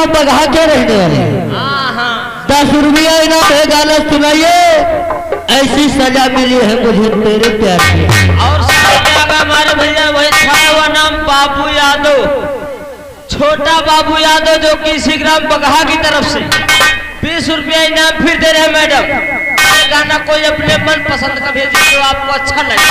इसी बघा के रहने वाले दस रुपया इनाम है, गाना सुनाइए। ऐसी सजा मिली है मुझे तेरे प्यार की और भैया नाम बाबू यादव। छोटा बाबू यादव जो कि इसी ग्राम बगहा की तरफ़ से। बीस रुपया इनाम फिर दे रहे मैडम। गाना कोई अपने मन पसंद का भेजिए जो आपको अच्छा लगे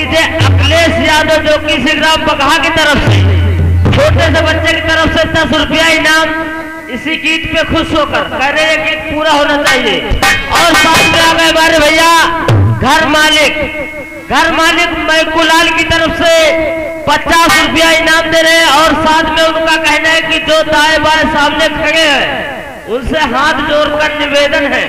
भतीजे अखिलेश यादव जो कि ग्राम बगहा की तरफ़ से, छोटे से बच्चे की तरफ़ से दस रुपया इनाम इसी गीत पे खुश होकर कह रहे हैं गीत पूरा होना चाहिए। और साथ में आ गए हमारे भैया, घर मालिक घर मालिक मैकुलाल की तरफ़ से पचास रुपया इनाम दे रहे हैं और साथ में उनका कहना है कि जो दाएँ बाएँ सामने खड़े हैं, उनसे हाथ जोड़कर निवेदन है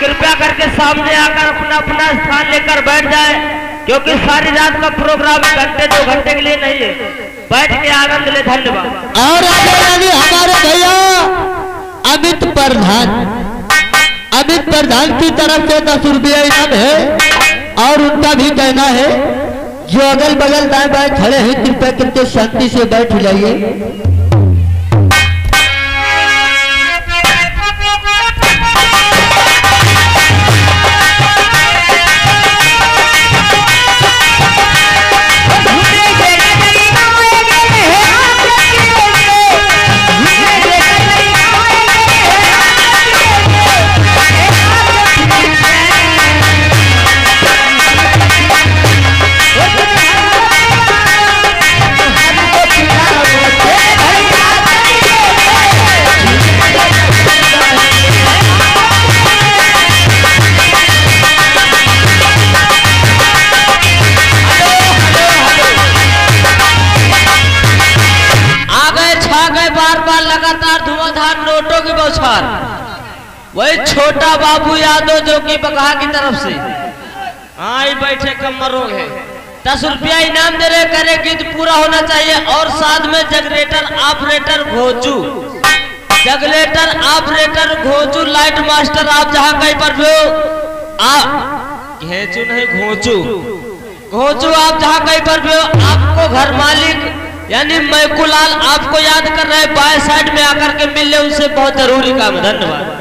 कृपया करके सामने आकर अपना अपना स्थान लेकर बैठ जाए। क्योंकि सारी रात का प्रोग्राम घंटे, दो घंटे के लिए नहीं है। बैठ के आनंद ले धन्यवाद। और आगे हमारे भैया अमित प्रधान अमित प्रधान की तरफ़ से दस रुपया इनाम है, और उनका भी कहना है, जो अगल बगल दाएँ बाएँ खड़े हैं, कृपया करके शांति से बैठ जाइए। वही छोटा बाबू यादव जो कि बगहा की तरफ़ से। ही बैठे कमर रोग है। दस रुपया इनाम दे रहे करे गीत पूरा होना चाहिए और साथ में जनरेटर ऑपरेटर घोचू। जगलेटर ऑपरेटर घोचू लाइट मास्टर आप जहाँ कहीं पर भी हो आप घेचू नहीं घोचू। घोचू आप जहाँ कहीं पर भी हो आपको घर मालिक यानी मैकुलाल आपको याद कर रहे बाएँ साइड में आकर के मिल ले उनसे बहुत ज़रूरी काम। धन्यवाद।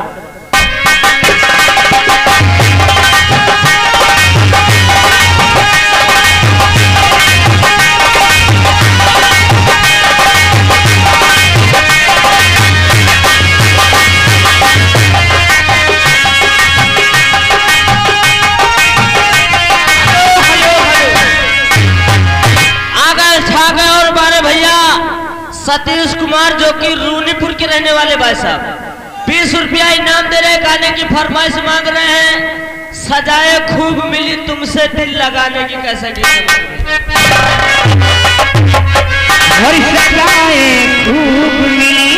भैया, सतीश कुमार जो कि रूनीपुर के रहने वाले भाई साहब। बीस रुपया इनाम दे रहे गाने की फरमाइश मांग रहे हैं। सजाए खूब मिली तुमसे दिल लगाने की, कैसे सजाए खूब मिली।